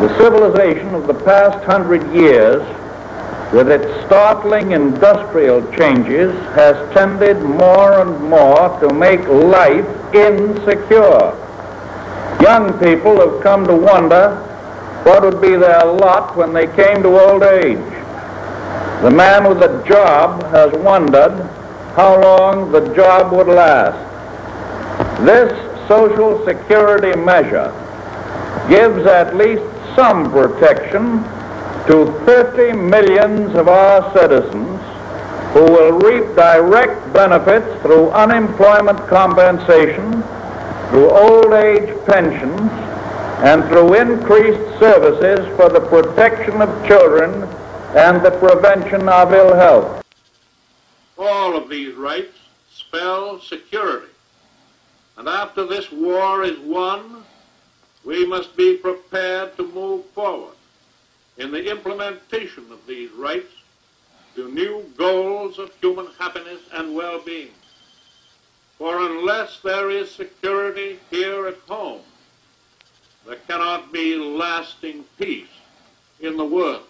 The civilization of the past hundred years, with its startling industrial changes, has tended more and more to make life insecure. Young people have come to wonder what would be their lot when they came to old age. The man with a job has wondered how long the job would last. This social security measure gives at least some protection to 30 millions of our citizens who will reap direct benefits through unemployment compensation, through old age pensions, and through increased services for the protection of children and the prevention of ill health. All of these rights spell security. And after this war is won, we must be prepared to move forward in the implementation of these rights to new goals of human happiness and well-being. For unless there is security here at home, there cannot be lasting peace in the world.